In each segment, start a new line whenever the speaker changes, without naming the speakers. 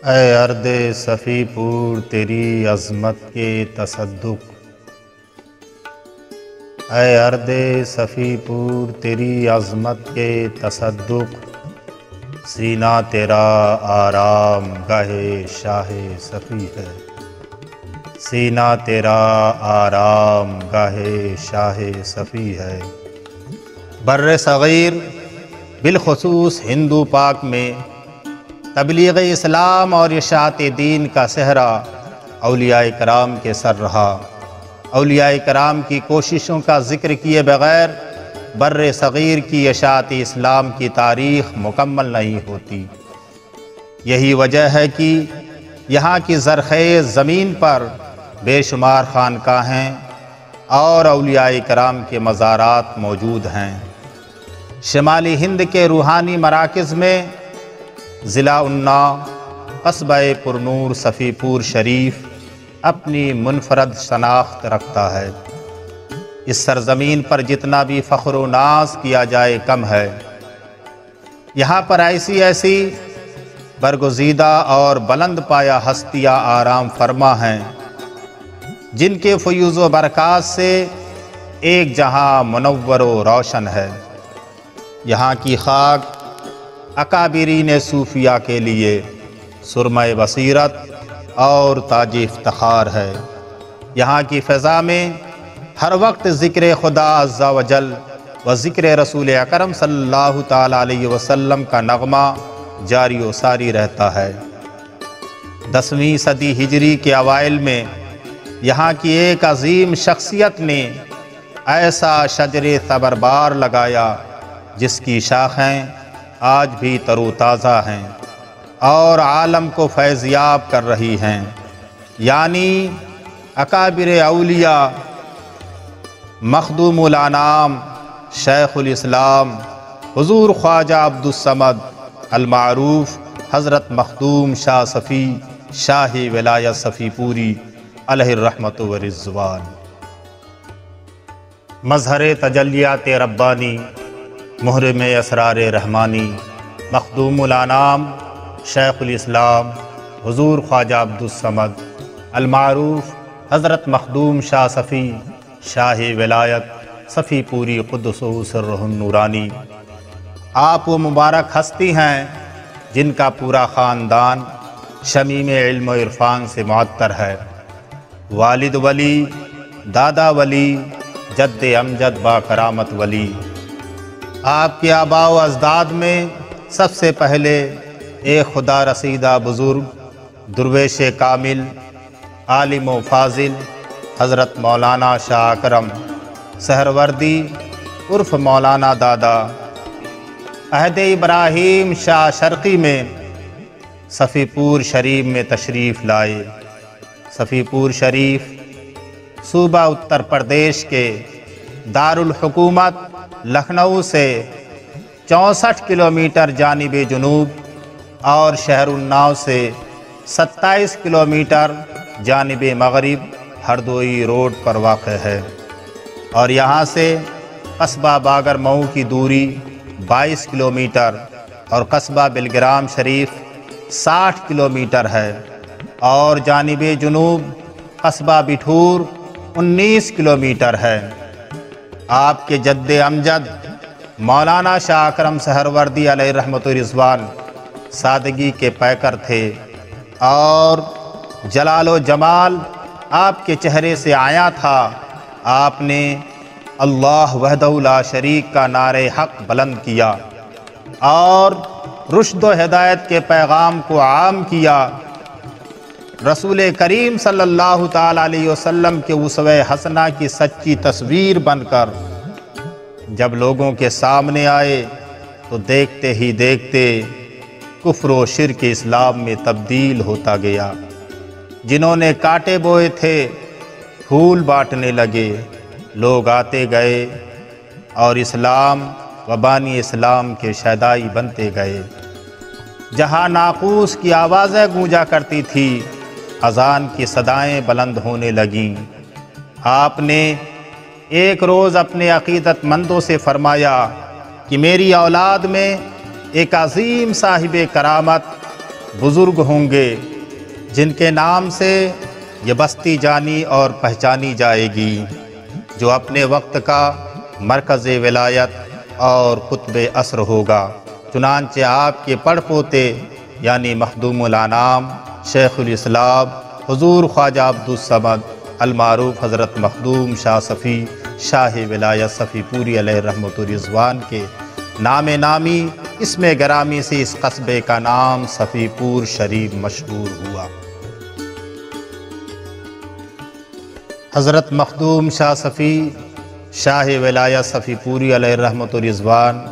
ए अर्द सफ़ीपुर तेरी अज़मत के तसद्दुक। ए अर्द सफ़ीपुर तेरी अज़मत के तसद्दुक। सीना तेरा आराम गाहे शाह सफ़ी है। सीना तेरा आराम गाहे शाह सफ़ी है। बर्र सग़ीर बिलखसूस हिंदू पाक में तबलीग इस्लाम और इशात दीन का सहरा अलिया कराम के सर रहा। अलिया कराम की कोशिशों का ज़िक्र किए बग़ैर बर्र सग़ीर की इशात इस्लाम की तारीख़ मुकम्मल नहीं होती। यही वजह है कि यहाँ की ज़रख़ेज़ ज़मीन पर बेशुमार ख़ानकाहें और अलिया कराम के मज़ारात मौजूद हैं। शमाली हिंद के रूहानी मराकज़ में ज़िला उन्ना कस्बा पुरनूर सफ़ीपुर शरीफ अपनी मुनफरद शनाख्त रखता है। इस सरज़मीन पर जितना भी फ़ख्र नाज किया जाए कम है। यहाँ पर ऐसी ऐसी बरगुजीदा और बुलंद पाया हस्तियाँ आराम फरमा हैं, जिनके फ्यूज़ व बरक़ात से एक जहाँ मनवर रोशन है। यहाँ की खाक अकाबरीन सूफिया के लिए सुरमय बसीरत और ताज इफ्तार है। यहाँ की फ़ज़ा में हर वक्त ज़िक्र खुदा अज़्ज़ा वजल व ज़िक्र रसूल अकरम सल्लल्लाहु अलैहि वसल्लम का नगमा जारी व सारी रहता है। दसवीं सदी हिजरी के अवाइल में यहाँ की एक अजीम शख्सियत ने ऐसा शजर तबरबार लगाया जिसकी शाखें आज भी तरोताज़ा हैं और आलम को फैज़याब कर रही हैं। यानी अकाबिर अलिया मखदूमनाम शेख़ुलस्लाम हुजूर ख्वाजा अब्दुलसमद अलमारूफ़ हज़रत मखदूम शाह सफ़ी, शाह वलायत सफ़ीपूरी अलहरहमत रिजवान मजहर तजलियात रब्बानी मुहरम असरार रहमानी मखदूमनाम शेख़ुलस्लाम हुजूर ख्वाजा अब्दुलसमद अलमारूफ़ हज़रत मखदूम शाह सफ़ी, शाह विलायत, सफ़ी पूरी क़ुदसरनूरानी आप वो मुबारक हस्ती हैं जिनका पूरा ख़ानदान शमीम इल्म इरफान से मअतर है। वालिद वली, दादा वली जद अमजद बाकरामत वली। आपके आबा अजदाद में सबसे पहले एक खुदा रसीदा बुज़ुर्ग, दुर्वेश कामिल, आलिम फाजिल, हज़रत मौलाना शाह अकरम सहरवर्दी, उर्फ़ मौलाना दादा, अहद इब्राहिम शाह शर्की में सफ़ीपुर शरीफ में तशरीफ़ लाए। सफ़ीपुर शरीफ, सूबा उत्तर प्रदेश के दारुल हुकूमत लखनऊ से चौंसठ किलोमीटर जानब जनूब और शहरुन्नाव से 27 किलोमीटर जानब मगरब हरदोई रोड पर वाक़ है। और यहाँ से कस्बा बागर मऊ की दूरी 22 किलोमीटर और कस्बा बिलग्राम शरीफ 60 किलोमीटर है। और जानब जनूब कस्बा बिठूर 19 किलोमीटर है। आपके जद्द अमजद, मौलाना शाह अकरम सहरवर्दी रहमत रिजवान, सादगी के पैकर थे। और जलालो जमाल आपके चेहरे से आया था। आपने अल्लाह वहदउला शरीक का नारे हक बुलंद किया। और रुश्द हिदायत के पैगाम को आम किया। रसूल करीम सल्लल्लाहु अलैहि वसल्लम के उसव हसना की सच्ची तस्वीर बनकर जब लोगों के सामने आए तो देखते ही देखते कुफ्र शिर के इस्लाम में तब्दील होता गया। जिन्होंने कांटे बोए थे, फूल बांटने लगे, लोग आते गए और इस्लाम वबानी इस्लाम के शदाई बनते गए। जहाँ नाकूस की आवाज़ें गूंजा करती थी अजान की सदाएँ बुलंद होने लगीं। आपने एक रोज़ अपने अकीदतमंदों से फरमाया कि मेरी औलाद में एक अजीम साहिब करामत बुज़ुर्ग होंगे, जिनके नाम से ये बस्ती जानी और पहचानी जाएगी, जो अपने वक्त का मरकज़ विलायत और कुतब असर होगा। चुनानचे आपके पढ़ पोते यानी मखदूमनाम शेख़ुलस्लाम हजूर ख्वाजा अब्दुलसमद अलमारूफ हज़रत मखदूम शाह सफ़ी, शाह विलायत सफ़ी पूरी रहमत रिजवान के नाम नामी, इसमें गरामी से इस कस्बे का नाम सफ़ीपुर शरीफ मशहूर हुआ। हज़रत मखदूम शाह सफ़ी, शाह विलायत सफ़ी पूरी रहमत रिजवान,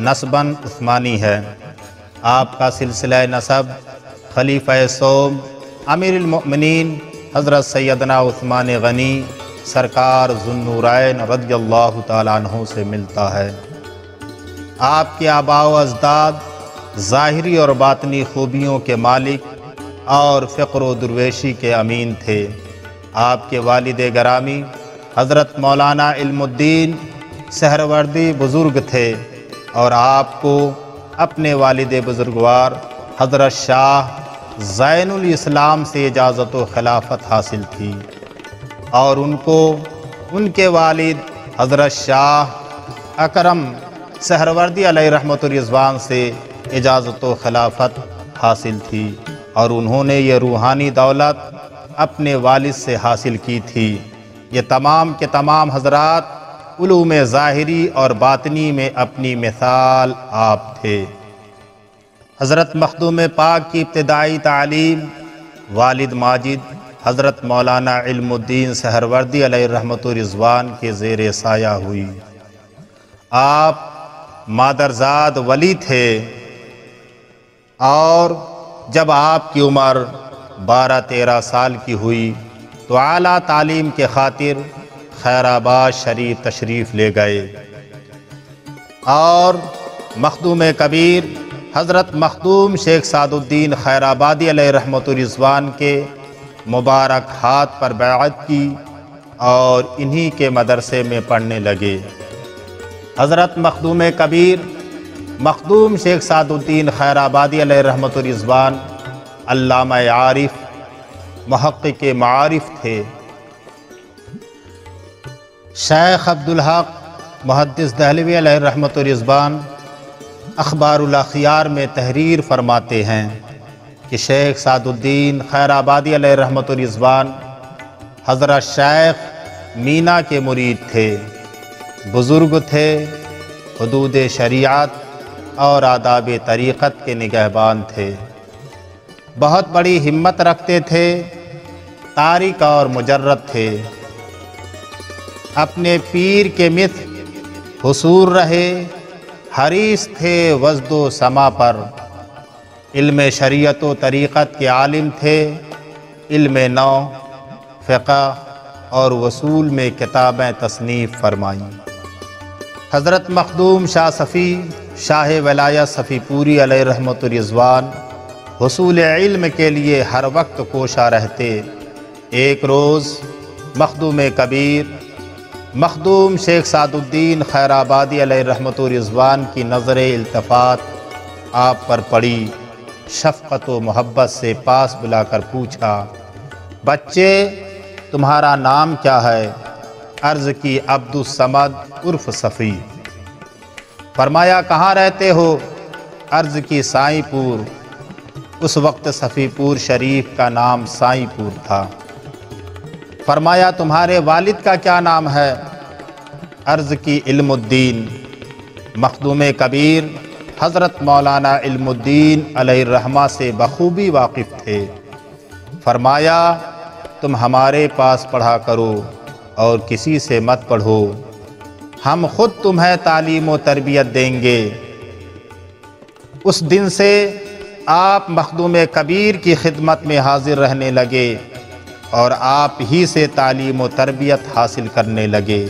नसबन उस्मानी है। आपका सिलसिला नसब खलीफ़ सोम अमीरमिन हज़रत सैदना उस्मान गनी, सरकार जुन्नूरैन रदी अल्लाह तु से मिलता है। आपके आबा अजदाद, ज़ाहरी और बातनी खूबियों के मालिक और फ़क्र दुर्वेशी के अमीन थे। आपके वालद ग्रामी, हज़रत मौलाना इल्मुद्दीन सहरवर्दी बुज़ुर्ग थे और आपको अपने वालद बुज़ुर्गवार, हज़रत शाह ज़ैनुल इस्लाम से इजाज़त खिलाफत हासिल थी और उनको, उनके वालिद हज़रत शाह अकरम सहरवर्दी रहमतुल्ज़वान से इजाज़त खिलाफत हासिल थी और उन्होंने ये रूहानी दौलत अपने वालिद से हासिल की थी। ये तमाम के तमाम हजरात उलूम ज़ाहरी और बातनी में अपनी मिसाल आप थे। हज़रत मखदूम पाक की इब्तदाई तालीम, वालिद माजिद, हज़रत मौलाना इल्मुद्दीन सहरवर्दी रहमतुरज़वान के ज़ेर साया हुई। आप मादरजाद वली थे और जब आपकी उम्र बारह तेरह साल की हुई तो आला तालीम के खातिर खैराबाद शरीफ तशरीफ़ ले गए। और मखदूम कबीर हज़रत मखदूम शेख सादुद्दीन खैराबादी रहमतुरज़वान के मुबारक हाथ पर बैत की और इन्हीं के मदरसे में पढ़ने लगे। हज़रत मखदूम कबीर, मखदूम शेख सादुद्दीन खैराबादी रहमतुरज़वान अल्लामा आरिफ महक़ मारिफ थे। शेख अब्दुलहक मुहदस दहलवी रहमतुरज़बान अखबार में तहरीर फरमाते हैं कि शेख सादुद्दीन खैराबादी रिजवान, हज़रत शेख मीना के मुरीद थे, बुज़ुर्ग थे, हदूद शरीत और आदाब तरीक़त के निगहबान थे। बहुत बड़ी हिम्मत रखते थे तारिक और मुजर्रत थे। अपने पीर के मिथ हसूर रहे हरीस थे वजदो समा पर। इल्म शरीयत व तरीक़त के आलिम थे। इल्म नौ फ़िका और वसूल में किताबें तसनीफ़ फरमाईं। हज़रत मखदूम शाह सफ़ी, शाह वलाया सफ़ी पूरी रहमतुरज़वान हसूल इल्म के लिए हर वक्त कोशा रहते। एक रोज़ मखदूम कबीर मखदूम शेख सादुद्दीन खैराबादी रहमत रिजवान की नज़र अल्तफ़ात आप पर पड़ी। शफ़क़त व मोहब्बत से पास बुलाकर पूछा, बच्चे, तुम्हारा नाम क्या है? अर्ज़ की अब्दुलसमद उर्फ़ सफ़ी। फरमाया, कहाँ रहते हो? अर्ज़ की साईपुर। उस वक्त सफ़ीपुर शरीफ का नाम साईपुर था। फरमाया, तुम्हारे वालिद का क्या नाम है? अर्ज़ की इल्मुद्दीन, मखदूम कबीर, हज़रत मौलाना इल्मुद्दीन रहमा से बखूबी वाकिफ़ थे। फरमाया, तुम हमारे पास पढ़ा करो और किसी से मत पढ़ो। हम खुद तुम्हें तालीम तरबियत देंगे। उस दिन से आप मखदूम कबीर की खिदमत में हाजिर रहने लगे। और आप ही से तालीम व तरबियत हासिल करने लगे।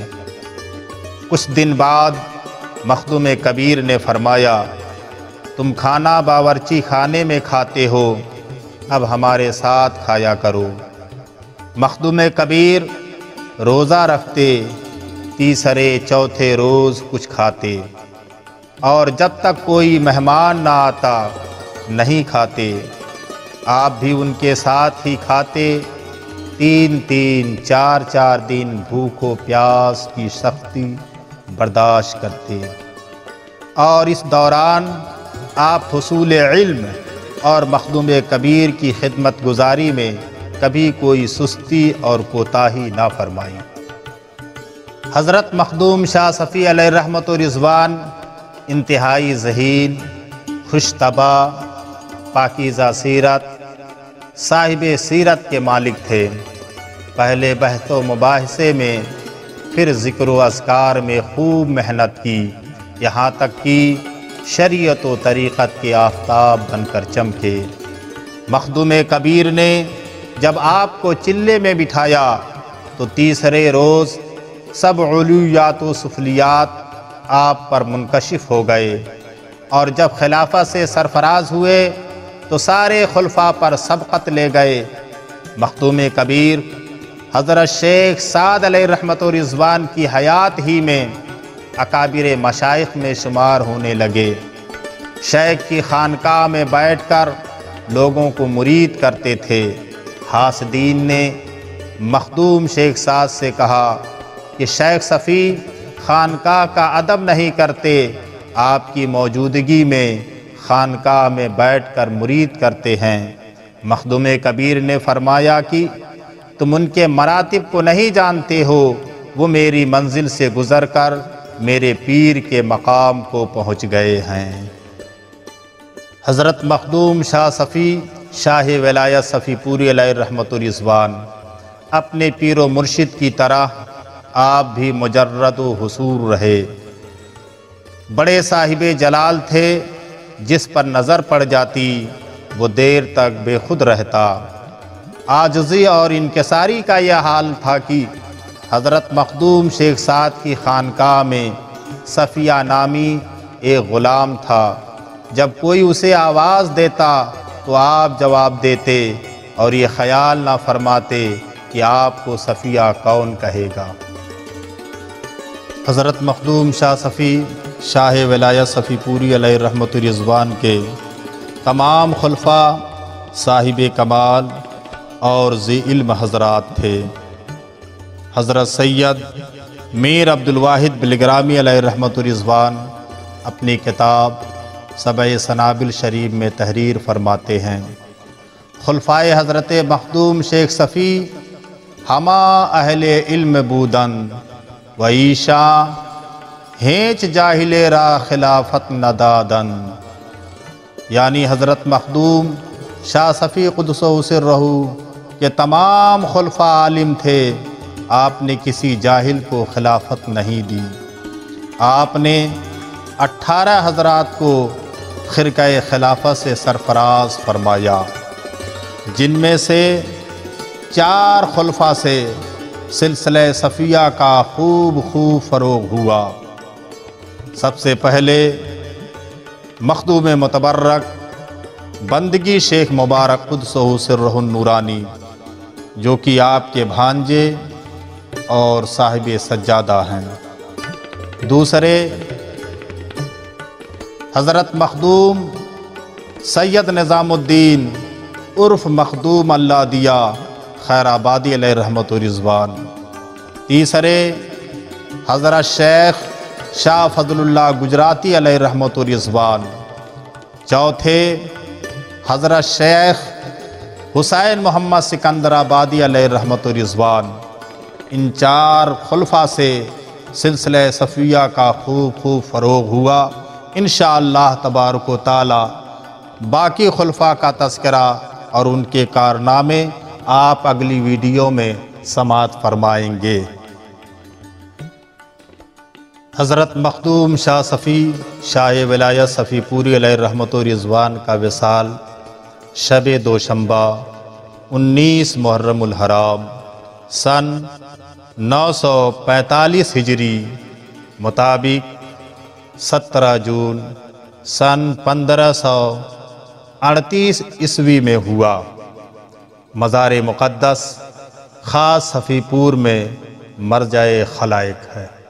कुछ दिन बाद मखदूम कबीर ने फरमाया, तुम खाना बावरची खाने में खाते हो, अब हमारे साथ खाया करो। मखदूम कबीर रोज़ा रखते, तीसरे चौथे रोज़ कुछ खाते और जब तक कोई मेहमान ना आता, नहीं खाते। आप भी उनके साथ ही खाते तीन तीन, चार चार दिन भूखो प्यास की सख्ती बर्दाश्त करते और इस दौरान आप हसूल इल्म और मखदूम कबीर की खिदमत गुजारी में कभी कोई सुस्ती और कोताही ना फरमाई। हज़रत मखदूम शाह सफ़ी रहमत रिजवान, इंतहाई जहीन, खुशतबा, पाकिज़ा सीरत साहिब सीरत के मालिक थे। पहले बहस मुबासे में, फिर ज़िक्र असकार में खूब मेहनत की। यहाँ तक कि शरीयत व तरीक़त के आफ्ताब बनकर चमके। मखदूम कबीर ने जब आपको चिल्ले में बिठाया तो तीसरे रोज़ सब उलूयात व सफलियात आप पर मुनकशिफ हो गए। और जब खिलाफा से सरफराज हुए तो सारे खुलफा पर सबकत ले गए। मखतूम कबीर, हज़रत शेख साद रहमत रिजवान की हयात ही में अकाबिर मशाइ में शुमार होने लगे। शेख की खानका में बैठ कर लोगों को मुरीद करते थे। हासदीन ने मखदूम शेख साद से कहा कि, शेख सफ़ी खानका का अदब नहीं करते, आपकी मौजूदगी में खानका में बैठ कर मुरीद करते हैं। मखदूम कबीर ने फरमाया कि, तुम उनके मरातब को नहीं जानते हो। वो मेरी मंजिल से गुज़र कर मेरे पीर के मकाम को पहुँच गए हैं। हज़रत मखदूम शाह सफ़ी, शाह वलायत सफ़ी पूरी रहमत रिजवान, अपने पीर व मुर्शिद की तरह आप भी मुजर्रद हसूर रहे। बड़े साहिब जलाल थे जिस पर नज़र पड़ जाती, वो देर तक बेखुद रहता। आजजी और इनकसारी का यह हाल था कि हज़रत मखदूम शेख साद की खानका में सफ़िया नामी एक ग़ुलाम था। जब कोई उसे आवाज़ देता तो आप जवाब देते और ये ख्याल ना फरमाते कि आपको सफ़िया कौन कहेगा। हज़रत मखदूम शाह सफ़ी शाह वलाया सफ़ी पूरी रहमत रिजवान के तमाम खलफा साहिब कमाल और जी इल्म हजरात थे। हज़रत सैयद मीर अब्दुलवाहिद बिलग्रामी रहमत रिजवान अपनी किताब सब सनाबिल शरीफ में तहरीर फरमाते हैं। खलफाए हज़रत मखदूम शेख सफ़ी, हमा अहल इल्म बूदन, वईशा हेच जाहिले रा खिलाफत नदादन। यानी हज़रत मखदूम, शाह सफ़ी कुदसर रहू के तमाम खुलफा आलिम थे, आपने किसी जाहिल को खिलाफत नहीं दी। आपने अट्ठारह हजरात को खिरक खिलाफत से सरफराज फरमाया, जिनमें से चार खुलफा से सिलसिले सफ़िया का खूब खूब फ़रोग हुआ। सबसे पहले मखदूम मतबरक बंदगी शेख मुबारक खुद नूरानी, जो कि आपके भांजे और साहिब सज्जादा हैं। दूसरे, हज़रत मखदूम सैयद निज़ामुद्दीन उर्फ़ मखदूम अल्ला दिया खैराबादी रहमत रिजवान। तीसरे, हज़रत शेख शाह फजलुल्लाह गुजराती रहमत रिजवान। चौथे, हज़रत शेख हुसैन मोहम्मद सिकंदराबादी रहमत रिजवान। इन चार खुलफा से सिलसिले सफ़िया का खूब खूब फ़रोग हुआ। इन तबारक ताली बाकी खुलफा का तस्करा और उनके कारनामे आप अगली वीडियो में समात फरमाएँगे। हज़रत मखदूम शाह सफ़ी, शाह वलायत सफ़ी पूरी रहमत रिजवान का विसाल, शब दोशंबा, उन्नीस मुहर्रम सन 945 हिजरी, मुताबिक 17 जून, सन पंद्रह सौ अड़तीस ईस्वी में हुआ। मज़ार मुक़दस ख़ास सफ़ीपुर में मर जाए खलाइक है।